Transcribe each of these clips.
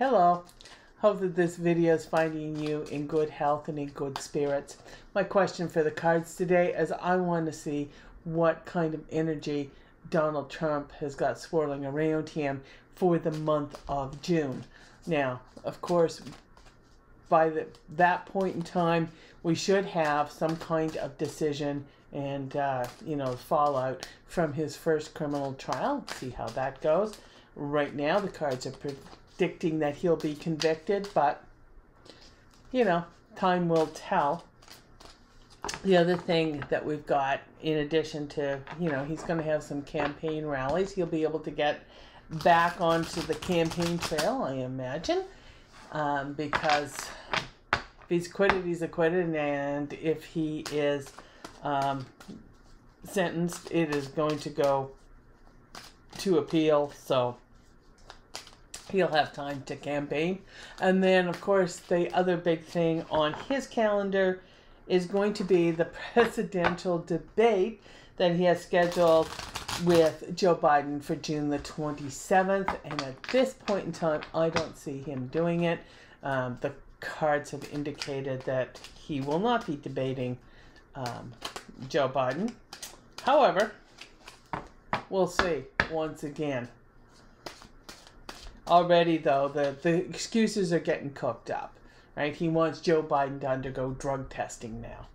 Hello. Hope that this video is finding you in good health and in good spirits. My question for the cards today is I want to see what kind of energy Donald Trump has got swirling around him for the month of June. Now, of course, by the, that point in time, we should have some kind of decision and, uh, you know, fallout from his first criminal trial. See how that goes. Right now, the cards are predicting that he'll be convicted, but, you know, time will tell. The other thing that we've got, in addition to, you know, he's going to have some campaign rallies, he'll be able to get back onto the campaign trail, I imagine, um, because if he's acquitted, he's acquitted, and if he is um, sentenced, it is going to go to appeal, so he'll have time to campaign. And then, of course, the other big thing on his calendar is going to be the presidential debate that he has scheduled with Joe Biden for June the 27th. And at this point in time, I don't see him doing it. Um, the cards have indicated that he will not be debating um, Joe Biden. However, we'll see once again. Already, though, the, the excuses are getting cooked up, right? He wants Joe Biden to undergo drug testing now.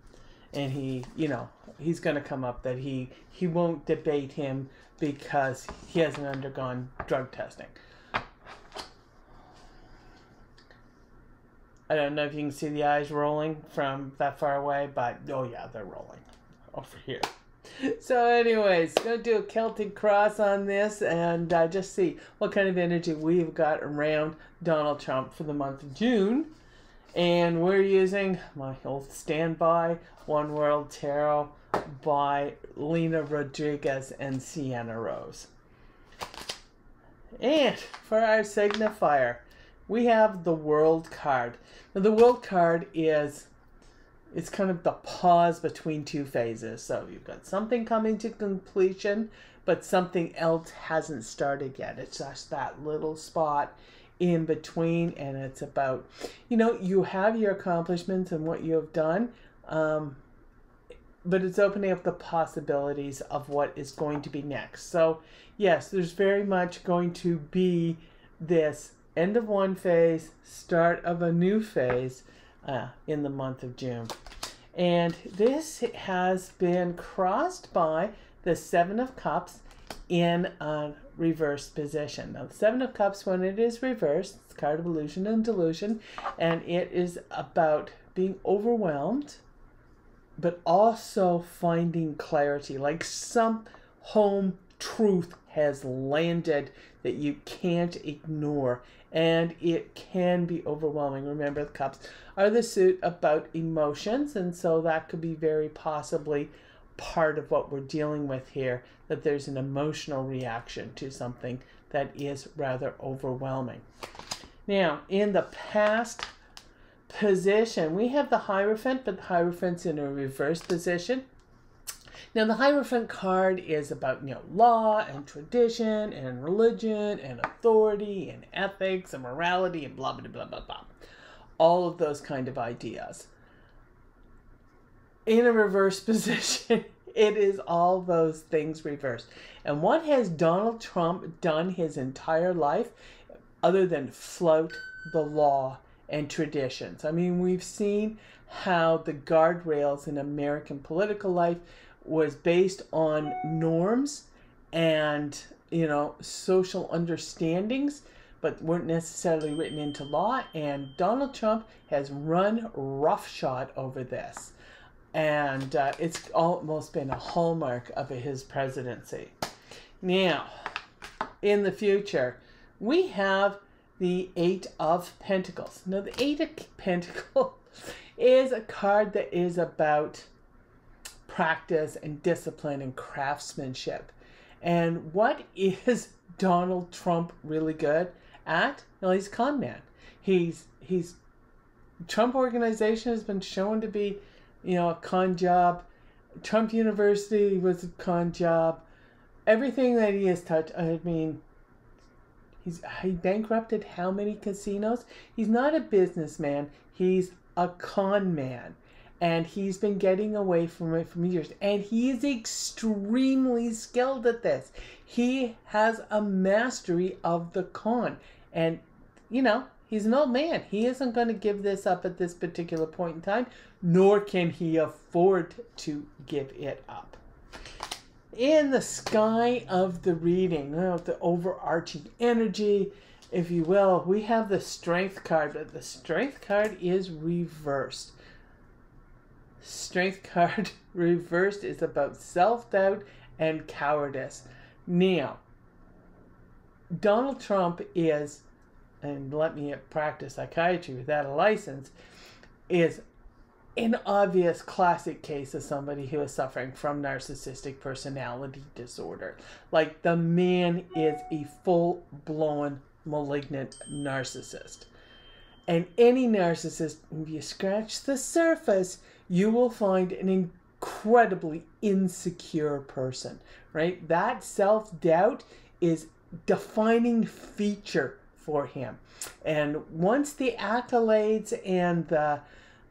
And he, you know, he's going to come up that he, he won't debate him because he hasn't undergone drug testing. I don't know if you can see the eyes rolling from that far away, but oh yeah, they're rolling over here. So, anyways, gonna do a Celtic cross on this and uh, just see what kind of energy we've got around Donald Trump for the month of June. And we're using my old standby One World Tarot by Lena Rodriguez and Sienna Rose. And for our signifier, we have the World card. Now, the World card is it's kind of the pause between two phases. So you've got something coming to completion, but something else hasn't started yet. It's just that little spot in between, and it's about, you know, you have your accomplishments and what you have done, um, but it's opening up the possibilities of what is going to be next. So, yes, there's very much going to be this end of one phase, start of a new phase uh, in the month of June. And this has been crossed by the Seven of Cups in a reverse position. Now, the Seven of Cups, when it is reversed, it's card of illusion and delusion, and it is about being overwhelmed, but also finding clarity, like some home truth has landed that you can't ignore and it can be overwhelming. Remember, the cups are the suit about emotions, and so that could be very possibly part of what we're dealing with here that there's an emotional reaction to something that is rather overwhelming. Now, in the past position, we have the Hierophant, but the Hierophant's in a reverse position. Now, the Hierophant card is about, you know, law and tradition and religion and authority and ethics and morality and blah, blah, blah, blah, blah. All of those kind of ideas. In a reverse position, it is all those things reversed. And what has Donald Trump done his entire life other than flout the law and traditions? I mean, we've seen how the guardrails in American political life was based on norms and you know social understandings but weren't necessarily written into law and donald trump has run roughshod over this. And uh, it's almost been a hallmark of his presidency. Now in the future we have the eight of pentacles. Now the eight of pentacles is a card that is about practice and discipline and craftsmanship. And what is Donald Trump really good at? Well, he's con man. He's he's Trump organization has been shown to be, you know, a con job. Trump University was a con job. Everything that he has touched, I mean, He's he bankrupted how many casinos? He's not a businessman. He's a con man. And he's been getting away from it for years. And he is extremely skilled at this. He has a mastery of the con. And, you know, he's an old man. He isn't going to give this up at this particular point in time, nor can he afford to give it up in the sky of the reading, you know, the overarching energy, if you will, we have the strength card, but the strength card is reversed. Strength card reversed is about self doubt and cowardice. Now, Donald Trump is, and let me practice psychiatry without a license, is an obvious classic case of somebody who is suffering from narcissistic personality disorder. Like the man is a full blown malignant narcissist. And any narcissist, if you scratch the surface, you will find an incredibly insecure person, right? That self doubt is defining feature for him. And once the accolades and the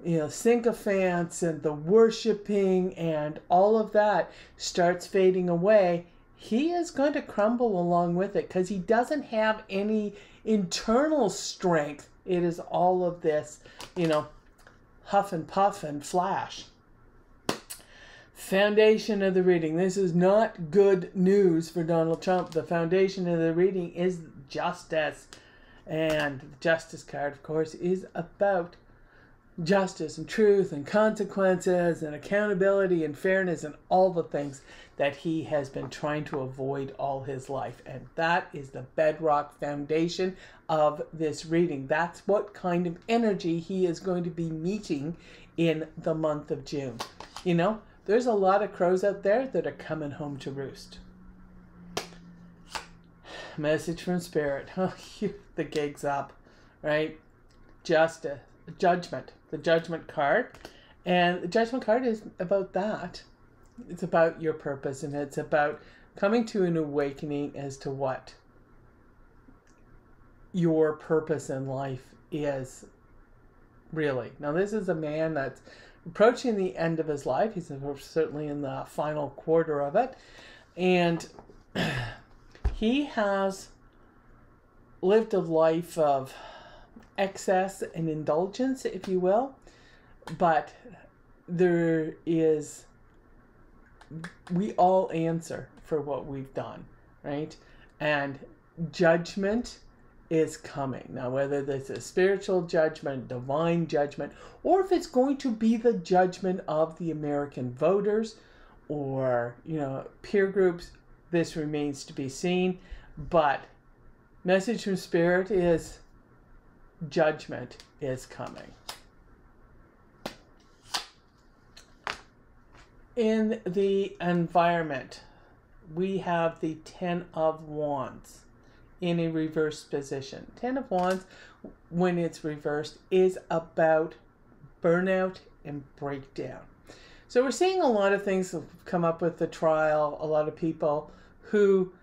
you know, sycophants and the worshiping and all of that starts fading away, he is going to crumble along with it because he doesn't have any internal strength. It is all of this, you know, huff and puff and flash. Foundation of the reading. This is not good news for Donald Trump. The foundation of the reading is justice. And the justice card, of course, is about justice and truth and consequences and accountability and fairness and all the things that he has been trying to avoid all his life. And that is the bedrock foundation of this reading. That's what kind of energy he is going to be meeting in the month of June. You know, there's a lot of crows out there that are coming home to roost. Message from Spirit. the gig's up, right? Justice, judgment the judgment card. And the judgment card is about that. It's about your purpose and it's about coming to an awakening as to what your purpose in life is really. Now, this is a man that's approaching the end of his life. He's certainly in the final quarter of it. And he has lived a life of excess and indulgence, if you will. But there is, we all answer for what we've done, right? And judgment is coming. Now, whether this is spiritual judgment, divine judgment, or if it's going to be the judgment of the American voters or, you know, peer groups, this remains to be seen. But message from spirit is judgment is coming. In the environment, we have the Ten of Wands in a reverse position. Ten of Wands, when it's reversed, is about burnout and breakdown. So we're seeing a lot of things come up with the trial, a lot of people who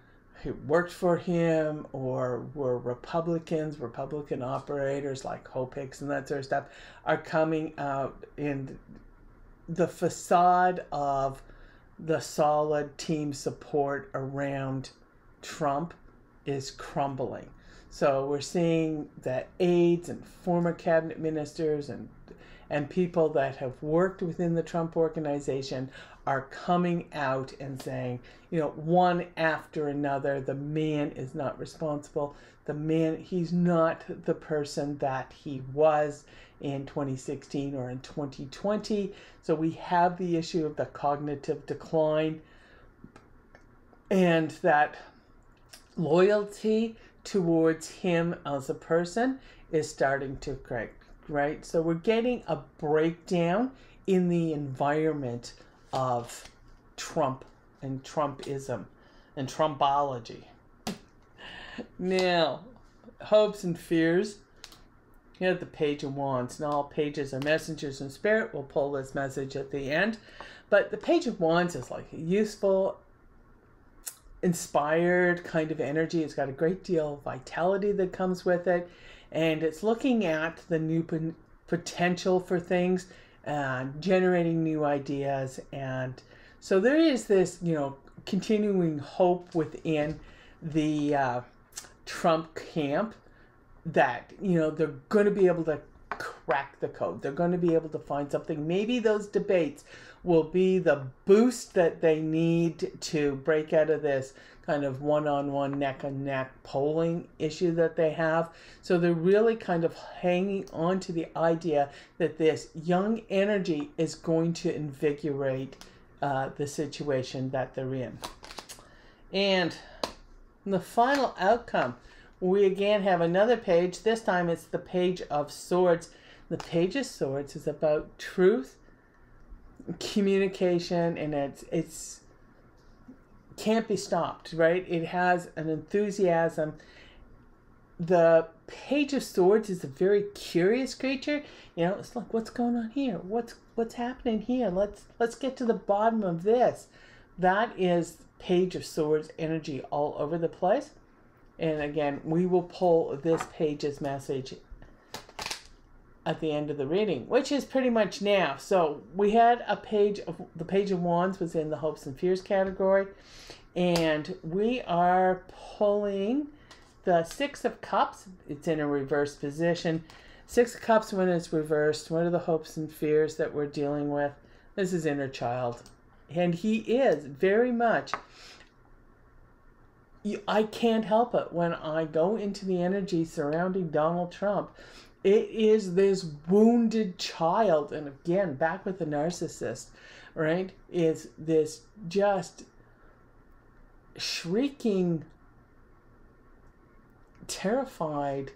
who worked for him or were Republicans, Republican operators like Hicks and that sort of stuff, are coming out in the facade of the solid team support around Trump is crumbling. So we're seeing that aides and former cabinet ministers and and people that have worked within the Trump organization are coming out and saying, you know, one after another, the man is not responsible. The man, he's not the person that he was in 2016 or in 2020. So we have the issue of the cognitive decline and that loyalty towards him as a person is starting to crack, right? So we're getting a breakdown in the environment of Trump and Trumpism and Trumpology. now, hopes and fears. Here's the page of wands. Now, all pages are messengers in spirit. We'll pull this message at the end. But the page of wands is like a useful inspired kind of energy. It's got a great deal of vitality that comes with it. And it's looking at the new potential for things and generating new ideas. And so there is this, you know, continuing hope within the uh, Trump camp that, you know, they're going to be able to crack the code. They're going to be able to find something. Maybe those debates will be the boost that they need to break out of this kind of one on one, neck and neck polling issue that they have. So they're really kind of hanging on to the idea that this young energy is going to invigorate uh, the situation that they're in. And the final outcome, we again have another page. This time it's the page of swords. The page of swords is about truth, communication, and it's it's can't be stopped, right? It has an enthusiasm. The Page of Swords is a very curious creature. You know, it's like, what's going on here? What's what's happening here? Let's let's get to the bottom of this. That is Page of Swords energy all over the place. And again, we will pull this page's message at the end of the reading, which is pretty much now. So we had a page of the Page of Wands was in the hopes and fears category, and we are pulling the Six of Cups. It's in a reverse position. Six of Cups when it's reversed. What are the hopes and fears that we're dealing with? This is inner child, and he is very much. I can't help it. When I go into the energy surrounding Donald Trump it is this wounded child. And again back with the narcissist right is this just shrieking terrified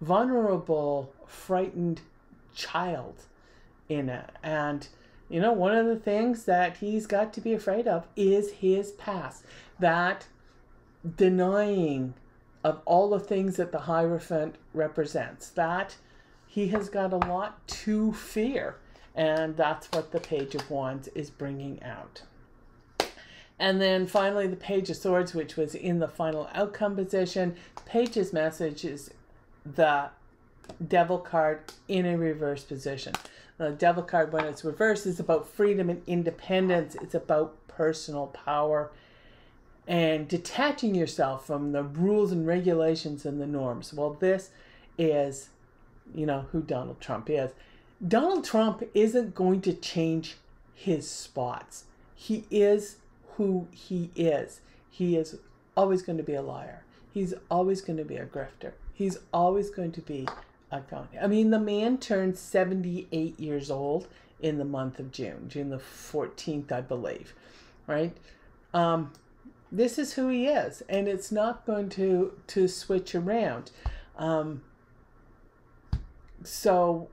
vulnerable frightened child in it. And you know one of the things that he's got to be afraid of is his past. That denying of all the things that the Hierophant represents. That he has got a lot to fear, and that's what the Page of Wands is bringing out. And then finally, the Page of Swords, which was in the final outcome position. Page's message is the Devil card in a reverse position. The Devil card, when it's reversed, is about freedom and independence. It's about personal power and detaching yourself from the rules and regulations and the norms. Well, this is, you know, who Donald Trump is. Donald Trump isn't going to change his spots. He is who he is. He is always going to be a liar. He's always going to be a grifter. He's always going to be a con. I mean, the man turned 78 years old in the month of June, June the 14th, I believe, right? Um, this is who he is, and it's not going to to switch around. Um, so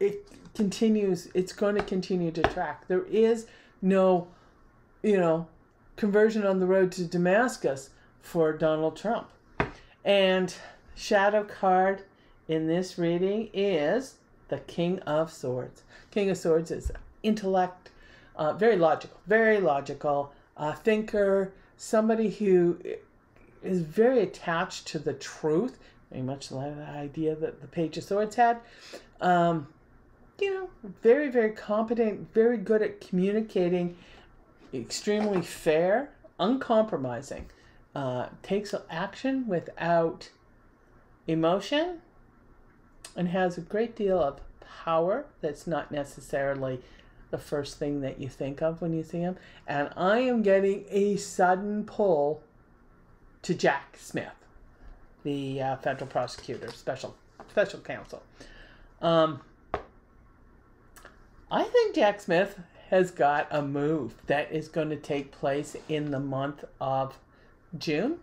it continues. It's going to continue to track. There is no, you know, conversion on the road to Damascus for Donald Trump, and shadow card in this reading is the King of Swords. King of Swords is intellect, uh, very logical, very logical, uh, thinker, somebody who is very attached to the truth, very much like the idea that the Page of Swords had. Um, you know, very, very competent, very good at communicating, extremely fair, uncompromising, uh, takes action without emotion, and has a great deal of power that's not necessarily the first thing that you think of when you see him. And I am getting a sudden pull to Jack Smith, the uh, federal prosecutor, special special counsel. Um, I think Jack Smith has got a move that is going to take place in the month of June.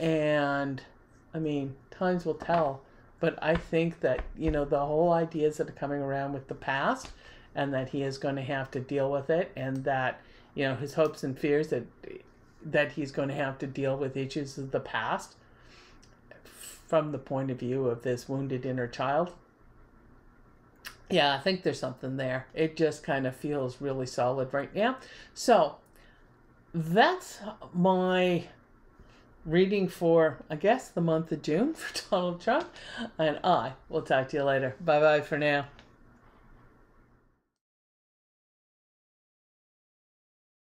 And I mean, times will tell. But I think that, you know, the whole ideas that are coming around with the past and that he is going to have to deal with it and that you know his hopes and fears that that he's going to have to deal with issues of the past from the point of view of this wounded inner child yeah i think there's something there it just kind of feels really solid right now so that's my reading for, I guess, the month of June for Donald Trump. And I will talk to you later. Bye bye for now.